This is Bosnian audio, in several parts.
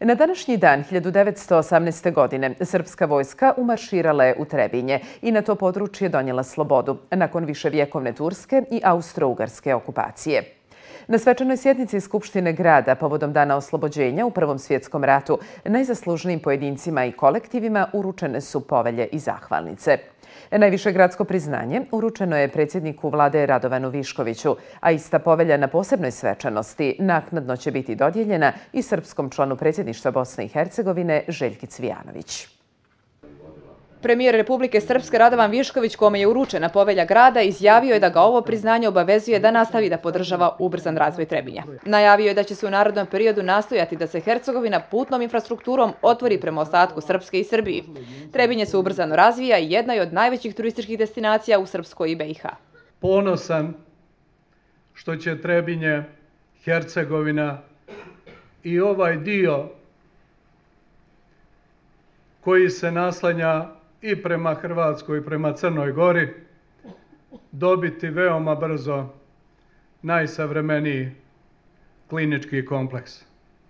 Na današnji dan, 1918. godine, srpska vojska umarširala je u Trebinje i na to područje donijela slobodu nakon viševjekovne turske i austro-ugarske okupacije. Na svečanoj sjednici Skupštine grada povodom dana oslobođenja u Prvom svjetskom ratu najzaslužnijim pojedincima i kolektivima uručene su povelje i zahvalnice. Najviše gradsko priznanje uručeno je predsjedniku vlade Radovanu Viškoviću, a ista povelja na posebnoj svečanosti naknadno će biti dodjeljena i srpskom članu predsjedništva Bosne i Hercegovine Željki Cvijanović. Premijer Republike Srpske Radovan Višković, kome je uručena povelja grada, izjavio je da ga ovo priznanje obavezuje da nastavi da podržava ubrzan razvoj Trebinja. Najavio je da će se u narodnom periodu nastojati da se Hercegovina putnom infrastrukturom otvori prema ostatku Srpske i Srbiji. Trebinje se ubrzano razvija i jedna je od najvećih turističkih destinacija u Srpskoj i BiH. Ponosan što će Trebinje, Hercegovina i ovaj dio koji se naslanja i prema Hrvatskoj i prema Crnoj Gori dobiti veoma brzo najsavremeniji klinički kompleks,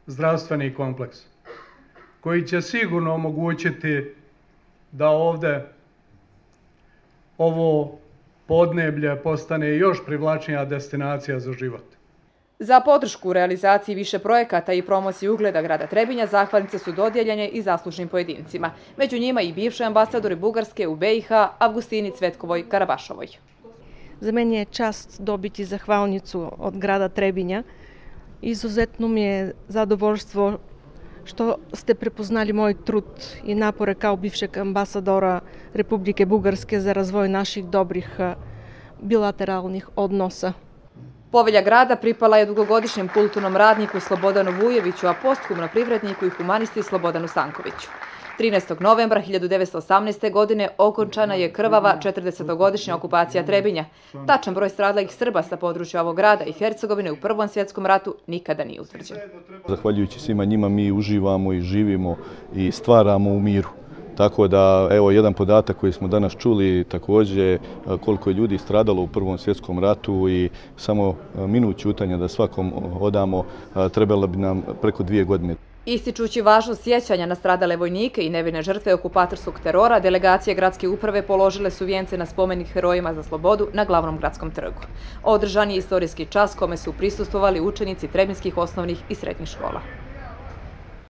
zdravstveni kompleks, koji će sigurno omogućiti da ovde ovo podneblje postane još privlačnija destinacija za život. Za podršku u realizaciji više projekata i promociji ugleda grada Trebinja zahvalnice su dodjeljene i zaslužnim pojedincima. Među njima i bivše ambasadori Bugarske u BiH, Avgustini Cvetkovoj Karabašovoj. Za meni je čast dobiti zahvalnicu od grada Trebinja. Izuzetno mi je zadovoljstvo što ste prepoznali moj trud i napore kao bivšeg ambasadora Republike Bugarske za razvoj naših dobrih eh, bilateralnih odnosa. Povelja grada pripala je dugogodišnjem kulturnom radniku Slobodanu Vujeviću, a posthumno privredniku i humanisti Slobodanu Stankoviću. 13. novembra 1918. godine okončana je krvava 40-godišnja okupacija Trebinja. Tačan broj stradalih Srba sa područja ovog grada i Hercegovine u Prvom svjetskom ratu nikada nije utvrđen. Zahvaljujući svima njima mi uživamo i živimo i stvaramo u miru. Tako da, evo, jedan podatak koji smo danas čuli također e, koliko je ljudi stradalo u Prvom svjetskom ratu i samo e, minut čutanja da svakom e, odamo, trebalo bi nam preko dvije godine. Ističući važnost sjećanja na stradale vojnike i nevine žrtve okupatorskog terora, delegacije gradske uprave položile su vijence na spomenik herojima za slobodu na glavnom gradskom trgu. Održan je istorijski čas kome su prisustovali učenici trebinskih osnovnih i srednjih škola.